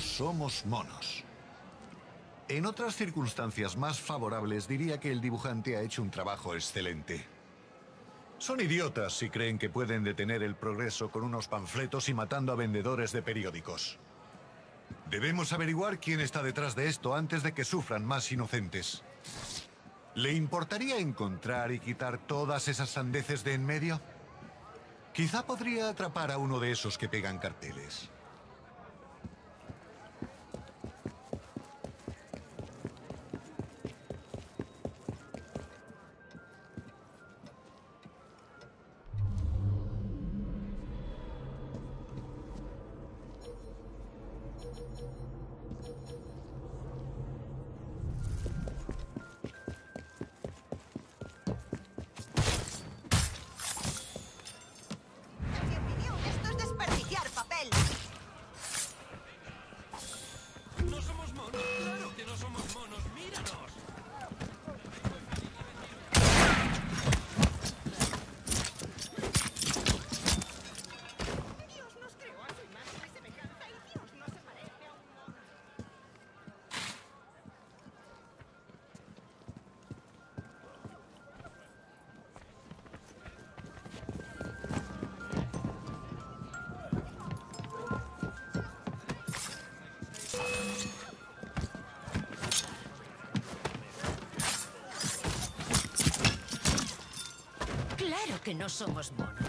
Somos monos. En otras circunstancias más favorables diría que el dibujante ha hecho un trabajo excelente. Son idiotas si creen que pueden detener el progreso con unos panfletos y matando a vendedores de periódicos. Debemos averiguar quién está detrás de esto antes de que sufran más inocentes. ¿Le importaría encontrar y quitar todas esas sandeces de en medio? Quizá podría atrapar a uno de esos que pegan carteles. Claro que no somos monos.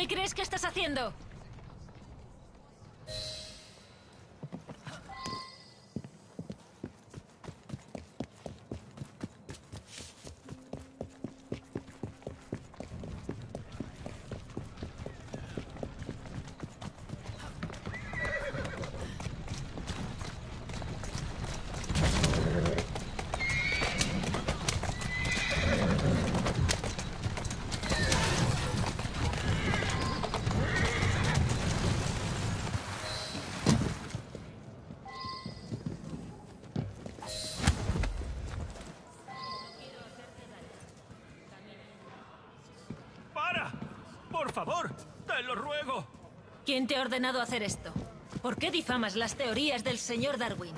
¿Qué crees que estás haciendo? Favor! ¡Te lo ruego! ¿Quién te ha ordenado hacer esto? ¿Por qué difamas las teorías del señor Darwin?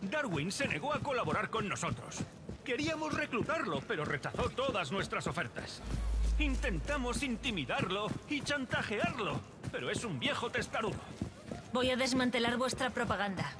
Darwin se negó a colaborar con nosotros. Queríamos reclutarlo, pero rechazó todas nuestras ofertas. Intentamos intimidarlo y chantajearlo, pero es un viejo testarudo. Voy a desmantelar vuestra propaganda.